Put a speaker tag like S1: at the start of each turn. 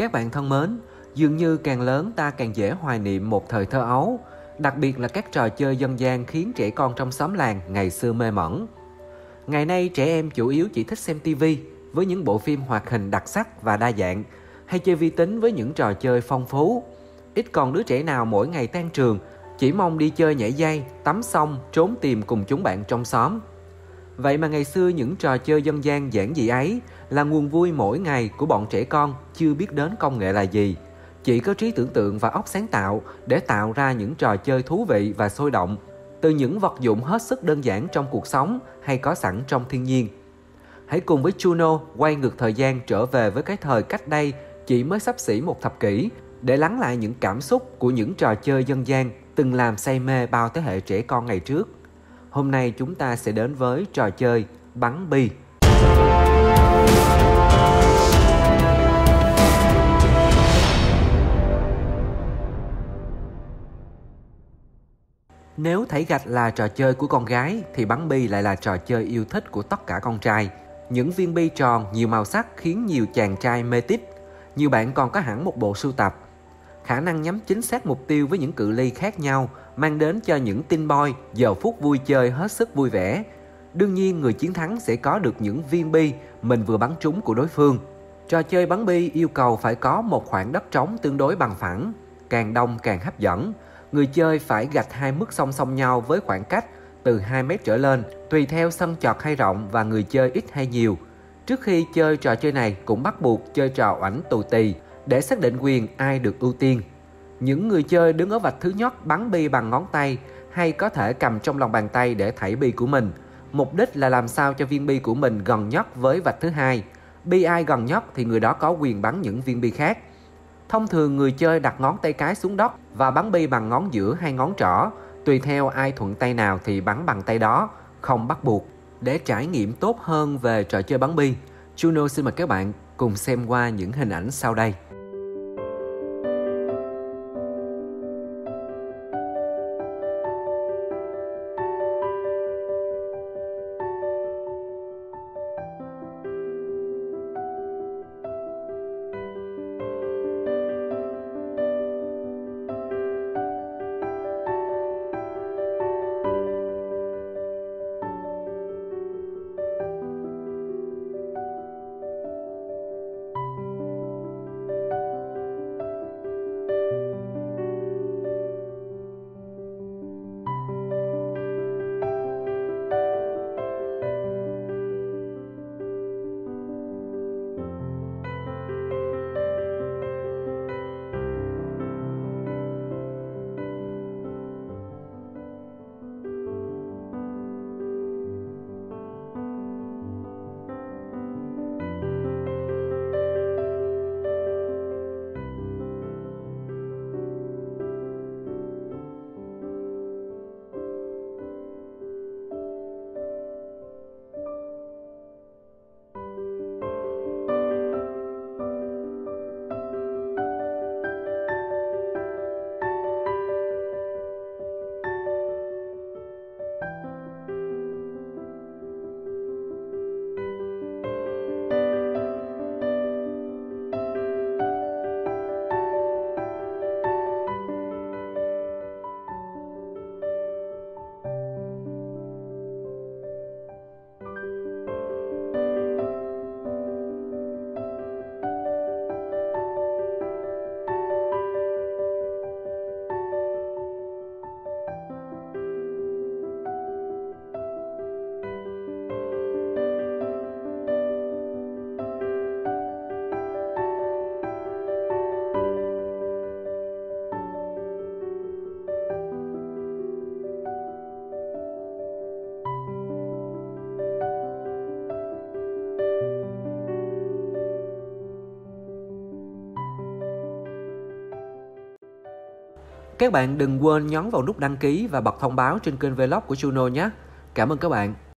S1: Các bạn thân mến, dường như càng lớn ta càng dễ hoài niệm một thời thơ ấu, đặc biệt là các trò chơi dân gian khiến trẻ con trong xóm làng ngày xưa mê mẩn. Ngày nay trẻ em chủ yếu chỉ thích xem tivi với những bộ phim hoạt hình đặc sắc và đa dạng, hay chơi vi tính với những trò chơi phong phú. Ít còn đứa trẻ nào mỗi ngày tan trường chỉ mong đi chơi nhảy dây, tắm xong, trốn tìm cùng chúng bạn trong xóm. Vậy mà ngày xưa những trò chơi dân gian giản dị ấy là nguồn vui mỗi ngày của bọn trẻ con chưa biết đến công nghệ là gì. Chỉ có trí tưởng tượng và óc sáng tạo để tạo ra những trò chơi thú vị và sôi động, từ những vật dụng hết sức đơn giản trong cuộc sống hay có sẵn trong thiên nhiên. Hãy cùng với Juno quay ngược thời gian trở về với cái thời cách đây chỉ mới sắp xỉ một thập kỷ để lắng lại những cảm xúc của những trò chơi dân gian từng làm say mê bao thế hệ trẻ con ngày trước. Hôm nay chúng ta sẽ đến với trò chơi bắn bi. Nếu thấy gạch là trò chơi của con gái, thì bắn bi lại là trò chơi yêu thích của tất cả con trai. Những viên bi tròn, nhiều màu sắc khiến nhiều chàng trai mê tít. Nhiều bạn còn có hẳn một bộ sưu tập. Khả năng nhắm chính xác mục tiêu với những cự ly khác nhau mang đến cho những tin boy giờ phút vui chơi hết sức vui vẻ. Đương nhiên người chiến thắng sẽ có được những viên bi mình vừa bắn trúng của đối phương. Trò chơi bắn bi yêu cầu phải có một khoảng đất trống tương đối bằng phẳng, càng đông càng hấp dẫn. Người chơi phải gạch hai mức song song nhau với khoảng cách từ 2 mét trở lên, tùy theo sân chọt hay rộng và người chơi ít hay nhiều. Trước khi chơi trò chơi này cũng bắt buộc chơi trò oảnh tù tì để xác định quyền ai được ưu tiên. Những người chơi đứng ở vạch thứ nhất bắn bi bằng ngón tay hay có thể cầm trong lòng bàn tay để thảy bi của mình. Mục đích là làm sao cho viên bi của mình gần nhất với vạch thứ hai. Bi ai gần nhất thì người đó có quyền bắn những viên bi khác. Thông thường người chơi đặt ngón tay cái xuống đất và bắn bi bằng ngón giữa hay ngón trỏ. Tùy theo ai thuận tay nào thì bắn bằng tay đó, không bắt buộc. Để trải nghiệm tốt hơn về trò chơi bắn bi, Juno xin mời các bạn cùng xem qua những hình ảnh sau đây. Các bạn đừng quên nhấn vào nút đăng ký và bật thông báo trên kênh vlog của Juno nhé. Cảm ơn các bạn.